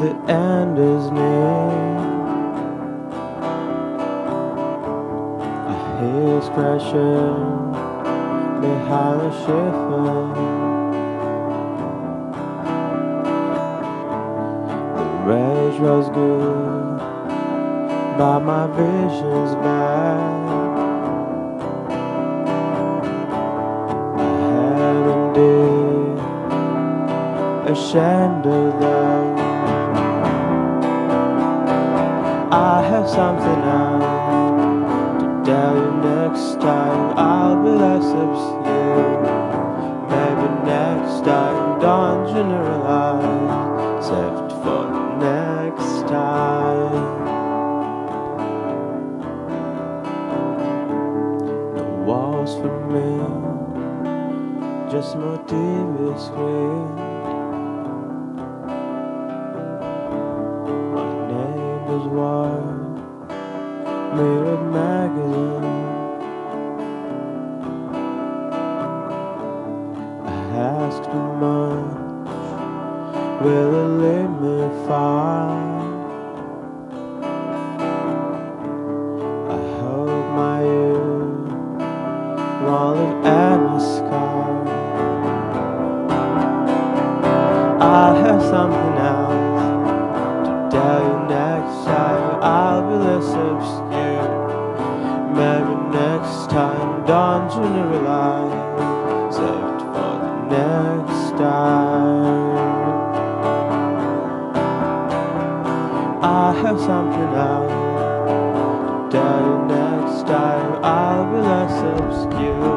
the end is near. I hear crashing behind the shiver. The rage was good, but my vision's bad. A of love. Something else to tell you next time. I'll be less obscure. Maybe next time, don't generalize, except for next time. No walls for me, just more TV screen. My neighbor's wife, mirrored magazine. I asked him much, will it lead me far? I hope my youth won't leave any scar. I'll have something else to tell you next time. I'll be less obscure. imaginary line saved for the next time. I have something out to tell you next time. I'll be less obscure.